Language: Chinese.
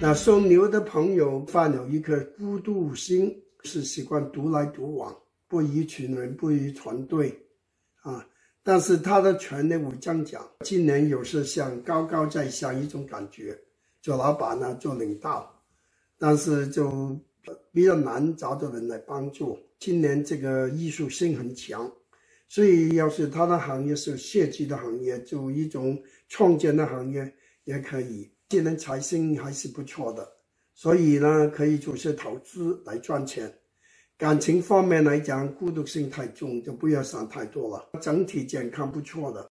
那属牛的朋友犯了一颗孤独心，是习惯独来独往，不与群人，不与团队，啊。但是他的权力，我这样讲，今年有时像高高在上一种感觉，做老板呢，做领导，但是就比较难找到人来帮助。今年这个艺术性很强，所以要是他的行业是设计的行业，就一种创建的行业也可以。今年财星还是不错的，所以呢，可以做些投资来赚钱。感情方面来讲，孤独性太重，就不要想太多了。整体健康不错的。